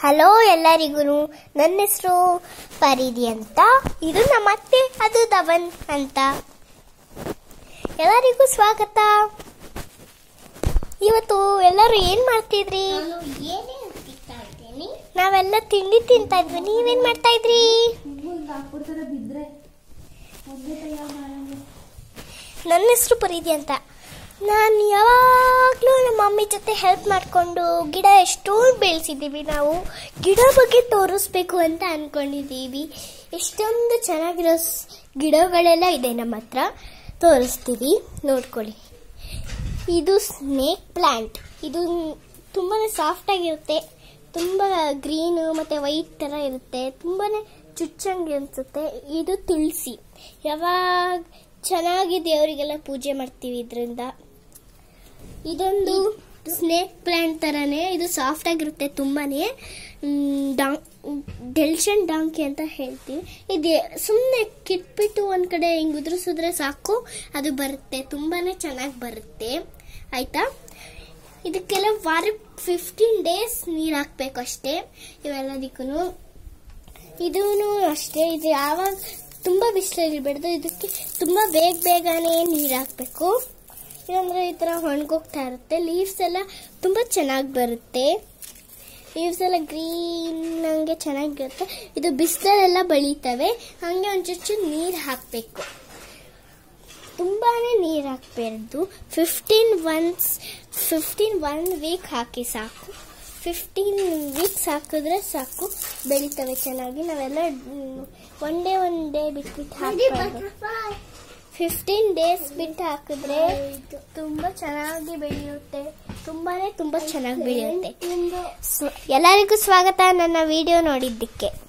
Hello ಎಲ್ಲರಿಗೂ ನನ್ನ ಹೆಸರು ಪರಿಧಿ ಅಂತ. ಇದು ನಮ್ಮ ಅತ್ತೆ ಅದು ಧವನ್ ಅಂತ. ಎಲ್ಲರಿಗೂ ಸ್ವಾಗತ. ಇವತ್ತು ಎಲ್ಲರೂ ಏನ್ ಮಾಡ್ತಿದ್ರಿ? ನಾವೆಲ್ಲ ತಿಂಡಿ ತಿಂತಾ ಇದ್ವಿ. ನೀವೇನ್ ಮಾಡ್ತಾ ಇದ್ರಿ? ನನ್ನ ಹೆಸರು ಪರಿಧಿ ಅಂತ. ನಾನು ಯಾವಾಗಲೂ ನಮ್ಮ ಮಮ್ಮಿ ಜೊತೆ ಹೆಲ್ಪ್ ಮಾಡಿಕೊಂಡು ಗಿಡ ಎಷ್ಟೊಂದು ಬೆಳೆಸಿದ್ದೀವಿ ನಾವು. ಗಿಡ ಬಗ್ಗೆ ತೋರಿಸ್ಬೇಕು ಅಂತ ಅಂದ್ಕೊಂಡಿದ್ದೀವಿ ಎಷ್ಟೊಂದು ಚೆನ್ನಾಗಿರೋ ಗಿಡಗಳೆಲ್ಲ ಇದೆ ನಮ್ಮ ಹತ್ರ. ತೋರಿಸ್ತೀವಿ, ನೋಡ್ಕೊಳ್ಳಿ. ಇದು ಸ್ನೇಕ್ ಪ್ಲ್ಯಾಂಟ್ ಇದು ತುಂಬಾ ಸಾಫ್ಟ್ ಆಗಿರುತ್ತೆ. ತುಂಬ ಗ್ರೀನು ಮತ್ತು ವೈಟ್ ಥರ ಇರುತ್ತೆ. ತುಂಬಾ ಚುಚ್ಚಂಗೆ ಅನಿಸುತ್ತೆ. ಇದು ತುಳಸಿ. ಯಾವಾಗ ಚೆನ್ನಾಗಿ ದೇವರಿಗೆಲ್ಲ ಪೂಜೆ ಮಾಡ್ತೀವಿ ಇದರಿಂದ. ಇದೊಂದು ಸ್ನೇಕ್ ಪ್ಲಾಂಟ್ ತರನೇ, ಇದು ಸಾಫ್ಟ್ ಆಗಿರುತ್ತೆ ತುಂಬಾನೇ. ಡೆಲ್ಷನ್ ಡಾಂಕಿ ಅಂತ ಹೇಳ್ತೀವಿ. ಇದು ಸುಮ್ಮನೆ ಕಿಟ್ಬಿಟ್ಟು ಒಂದ್ ಕಡೆ ಹಿಂಗ್ ಉದುರಿಸಿದ್ರೆ ಸಾಕು, ಅದು ಬರುತ್ತೆ. ತುಂಬಾನೇ ಚೆನ್ನಾಗಿ ಬರುತ್ತೆ. ಆಯ್ತಾ? ಇದಕ್ಕೆಲ್ಲ ವಾರ ಫಿಫ್ಟೀನ್ ಡೇಸ್ ನೀರು ಹಾಕ್ಬೇಕು ಅಷ್ಟೇ ಇವೆಲ್ಲದಕ್ಕೂ ಇದೂ ಅಷ್ಟೇ, ಇದು ಯಾವಾಗ ತುಂಬ ಬಿಡ್ದು ಇದಕ್ಕೆ ತುಂಬ ಬೇಗ ಬೇಗನೆ ನೀರು ಹಾಕಬೇಕು. ಇಲ್ಲಾಂದ್ರೆ ಈ ಥರ ಒಣಗೋಗ್ತಾ ಇರುತ್ತೆ. ಲೀವ್ಸ್ ಎಲ್ಲ ತುಂಬ ಚೆನ್ನಾಗಿ ಬರುತ್ತೆ. ಲೀವ್ಸ್ ಎಲ್ಲ ಗ್ರೀನ್ ಹಂಗೆ ಚೆನ್ನಾಗಿರುತ್ತೆ ಇದು ಬಿಸಿಲಲ್ಲೆಲ್ಲ ಬೆಳೀತವೆ. ಹಾಗೆ ಒಂಚೂರು ನೀರು ಹಾಕಬೇಕು. ತುಂಬಾ ನೀರು ಹಾಕ್ಬಾರ್ದು. Fifteen once fifteen one week ಹಾಕಿ ಸಾಕು. ಫಿಫ್ಟೀನ್ ವೀಕ್ಸ್ ಹಾಕಿದ್ರೆ ಸಾಕು. ಬೆಳೀತವೆ ಚೆನ್ನಾಗಿ. ನಾವೆಲ್ಲ ಒನ್ ಡೇ ಒನ್ ಡೇ ಬಿಟ್ಬಿಟ್ಟು ಹಾಕಬಾರ್ದು. ಫಿಫ್ಟೀನ್ ಡೇಸ್ ಬಿಟ್ಟು ಹಾಕಿದ್ರೆ ತುಂಬ ಚೆನ್ನಾಗಿ ಬೆಳೆಯುತ್ತೆ. ತುಂಬಾನೇ ತುಂಬ ಚೆನ್ನಾಗಿ ಬೆಳೆಯುತ್ತೆ. ಎಲ್ಲರಿಗೂ ಸ್ವಾಗತ ನನ್ನ ವಿಡಿಯೋ ನೋಡಿದ್ದಕ್ಕೆ.